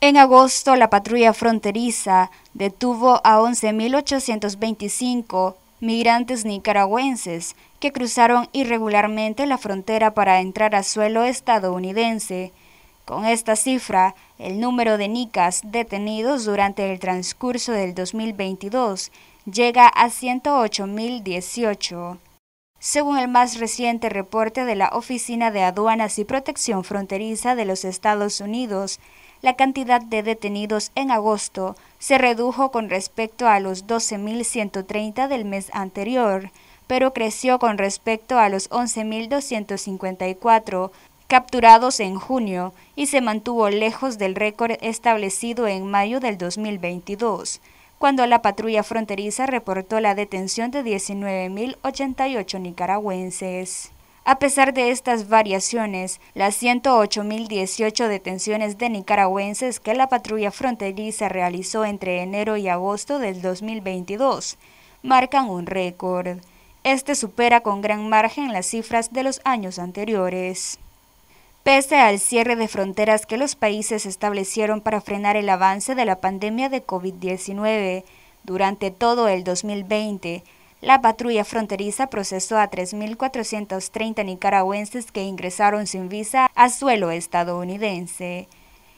En agosto, la patrulla fronteriza detuvo a 11.825 migrantes nicaragüenses que cruzaron irregularmente la frontera para entrar a suelo estadounidense. Con esta cifra, el número de nicas detenidos durante el transcurso del 2022 llega a 108.018. Según el más reciente reporte de la Oficina de Aduanas y Protección Fronteriza de los Estados Unidos, la cantidad de detenidos en agosto se redujo con respecto a los 12.130 del mes anterior, pero creció con respecto a los 11.254 capturados en junio y se mantuvo lejos del récord establecido en mayo del 2022, cuando la patrulla fronteriza reportó la detención de 19.088 nicaragüenses. A pesar de estas variaciones, las 108.018 detenciones de nicaragüenses que la patrulla fronteriza realizó entre enero y agosto del 2022 marcan un récord. Este supera con gran margen las cifras de los años anteriores. Pese al cierre de fronteras que los países establecieron para frenar el avance de la pandemia de COVID-19 durante todo el 2020, la patrulla fronteriza procesó a 3.430 nicaragüenses que ingresaron sin visa a suelo estadounidense.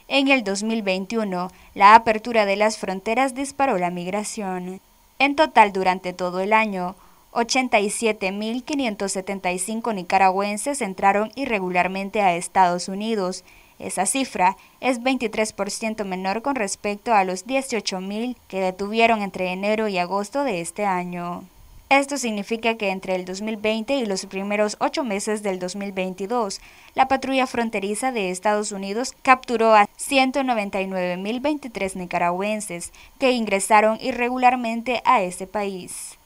En el 2021, la apertura de las fronteras disparó la migración. En total, durante todo el año, 87.575 nicaragüenses entraron irregularmente a Estados Unidos. Esa cifra es 23% menor con respecto a los 18.000 que detuvieron entre enero y agosto de este año. Esto significa que entre el 2020 y los primeros ocho meses del 2022, la patrulla fronteriza de Estados Unidos capturó a 199.023 nicaragüenses que ingresaron irregularmente a ese país.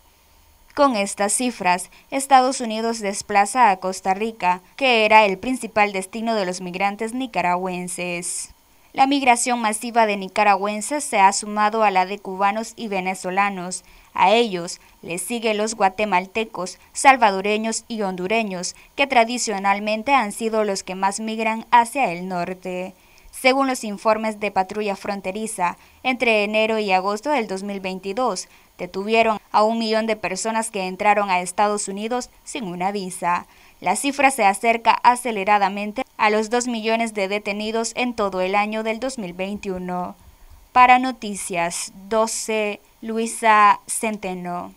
Con estas cifras, Estados Unidos desplaza a Costa Rica, que era el principal destino de los migrantes nicaragüenses. La migración masiva de nicaragüenses se ha sumado a la de cubanos y venezolanos. A ellos les siguen los guatemaltecos, salvadoreños y hondureños, que tradicionalmente han sido los que más migran hacia el norte. Según los informes de patrulla fronteriza, entre enero y agosto del 2022, detuvieron a un millón de personas que entraron a Estados Unidos sin una visa. La cifra se acerca aceleradamente a los 2 millones de detenidos en todo el año del 2021. Para Noticias 12, Luisa Centeno.